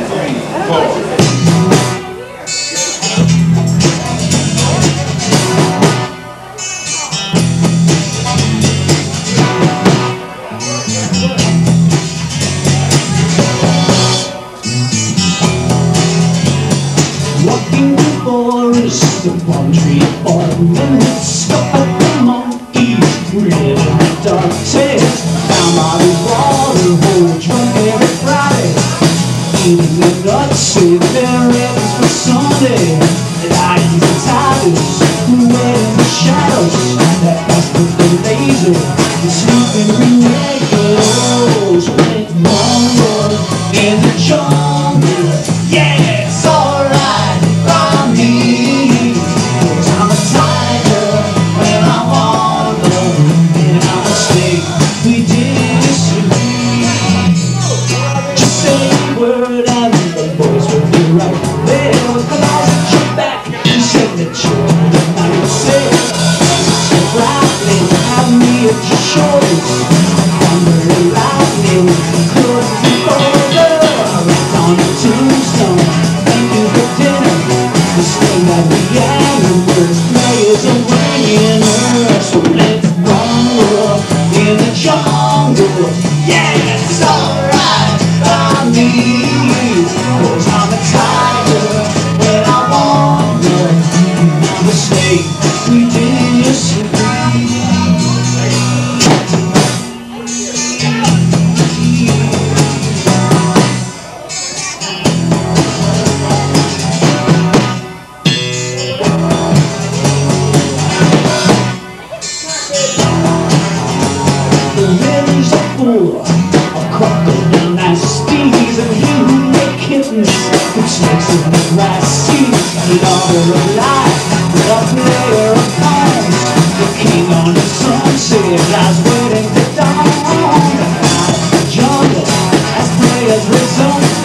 three, four. Walking the forest, the palm tree in the scope of the monkeys. Found Bobby's the with their ends for. Lions and tigers who wait in the shadows, that with the the sleeping wrong in the jungle. you. last seat Lover of life, the player of fire The king on the sunset lies waiting to dawn jungle, as players result